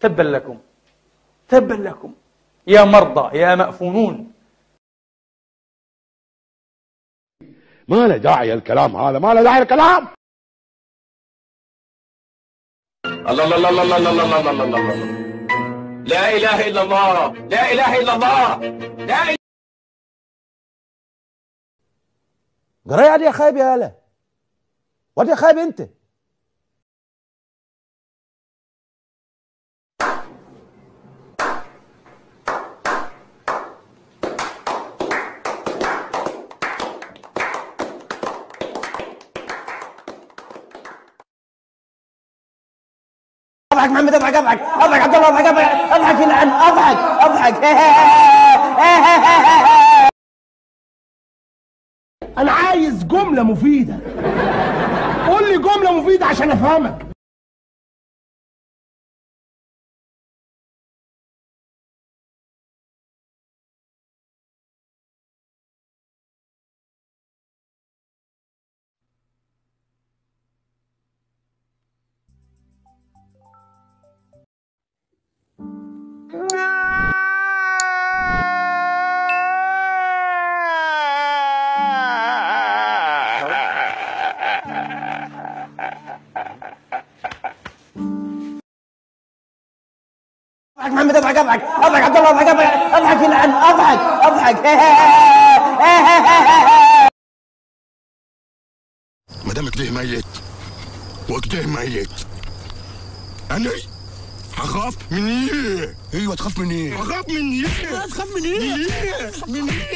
تبا لكم تبا لكم يا مرضى يا مأفونون ما له داعي الكلام هذا ما له داعي الكلام الله الله الله الله الله الله الله الله الله الله لا إله إلا الله لا إله إلا الله لا إله جرايه يا خايب يا هلا واد يا خايب انت أضحك محمد أضحك أضحك. أضحك عبد الله أضحك أضحك. أضحك يلعن أضحك أضحك. أنا عايز جملة مفيدة. قول لي جملة مفيدة عشان أفهمك. محمد أضحك أضحك أضحك عبد الله أضحك أضحك أضحك يلعن أضحك أضحك. ما دام كده ميت؟ وكده ميت؟ أنا هخاف من إيه؟ أيوه تخاف من إيه؟ هخاف من إيه؟ تخاف من إيه؟ من إيه؟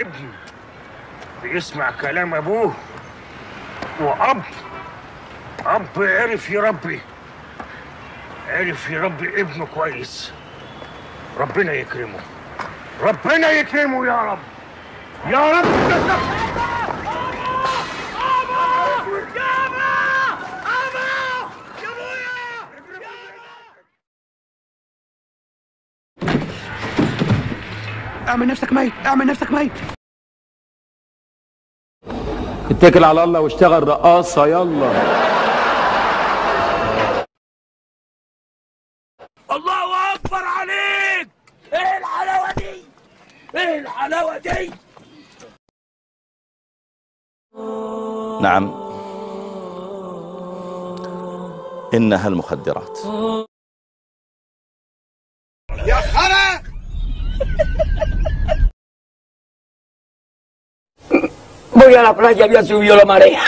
ابني بيسمع كلام أبوه. وأب أب عرف يربي عرف يربي ابنه كويس. ربنا يكرمه. ربنا يكرمه يا رب. يا رب. اعمل نفسك ميت اعمل نفسك ميت. اتكل على الله واشتغل رقاصة يلا. الله أكبر عليك! إيه الحلاوة دي؟ إيه الحلاوة دي؟ نعم. إنها المخدرات. A la playa, ya subió la marea.